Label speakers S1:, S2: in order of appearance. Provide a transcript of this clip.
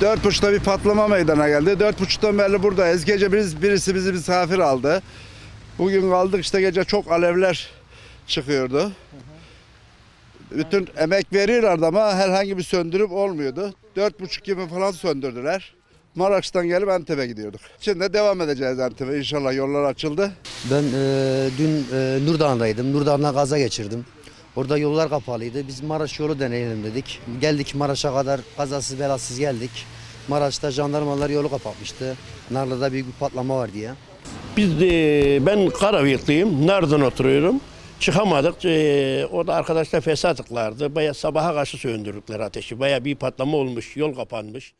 S1: Dört buçukta bir patlama meydana geldi. Dört buçuktan beri buradayız. Gece birisi, birisi bizi misafir aldı. Bugün kaldık işte gece çok alevler çıkıyordu. Bütün emek veriyorlardı ama herhangi bir söndürüp olmuyordu. Dört buçuk gibi falan söndürdüler. Maraş'tan gelip Antep'e gidiyorduk. Şimdi devam edeceğiz Antep'e. İnşallah yollar açıldı.
S2: Ben e, dün e, Nurdağ'daydım. Nurdağ'dan gaza geçirdim. Orada yollar kapalıydı. Biz Maraş yolu deneyelim dedik. Geldik Maraş'a kadar kazasız belasız geldik. Maraş'ta jandarmalar yolu kapatmıştı. Narlı'da bir patlama var diye.
S3: Biz de, ben Karavikliyim. Nereden oturuyorum? Çıkamadık. Ee, orada arkadaşlar fesatlıklardı. Baya sabaha karşı söndürdükleri ateşi. Baya bir patlama olmuş. Yol kapanmış.